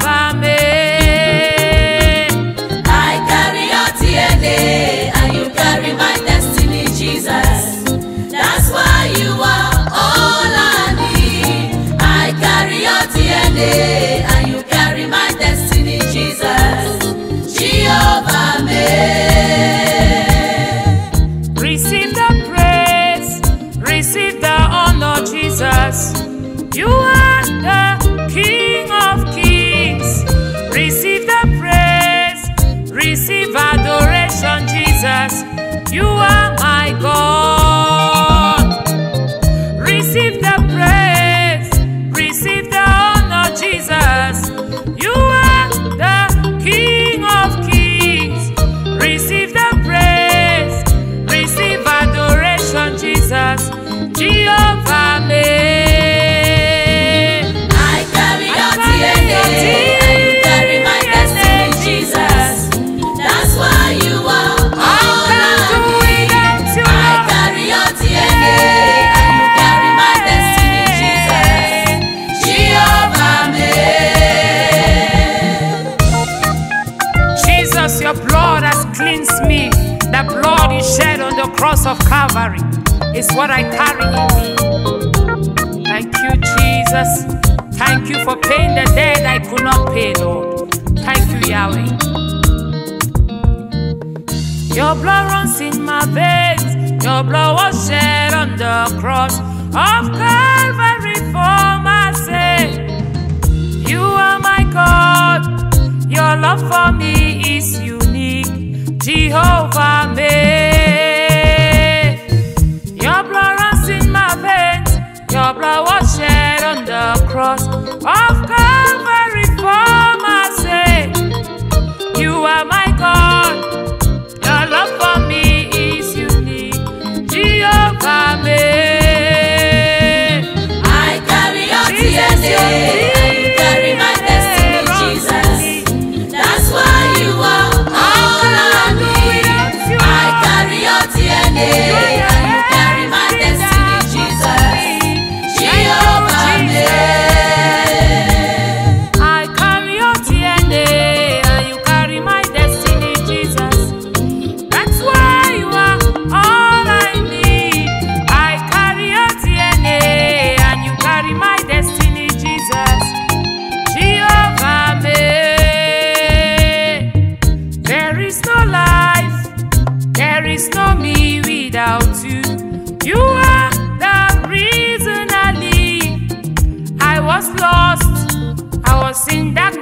love I. You are my God. Receive the praise. Receive the honor, Jesus. You are the King of Kings. Receive the praise. Receive adoration, Jesus. Jehovah shed on the cross of Calvary is what I carry in me. Thank you, Jesus. Thank you for paying the debt I could not pay, Lord. Thank you, Yahweh. Your blood runs in my veins. Your blood was shed on the cross of Calvary for my sin. You are my God. Your love for me no me without you. You are the reason I live. I was lost, I was in darkness.